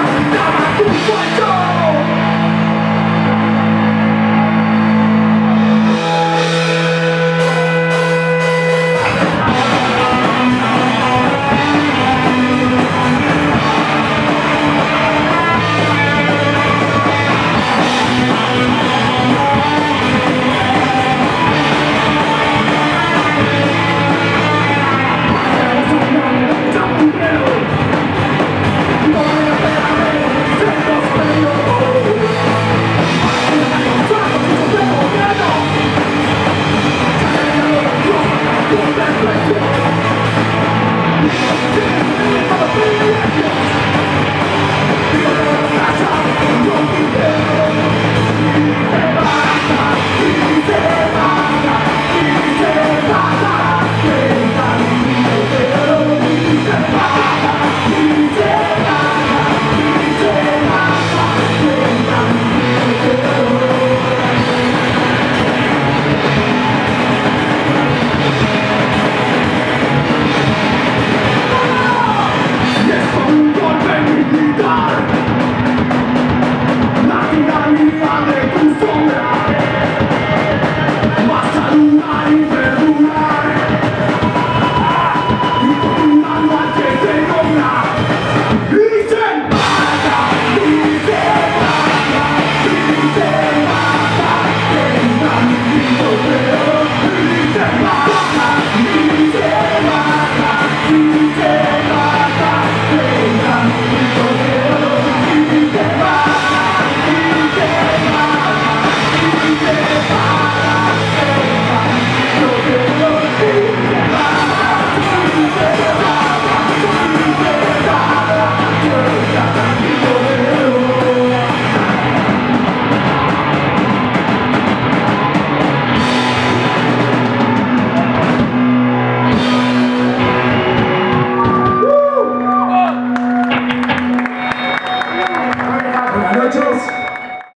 What the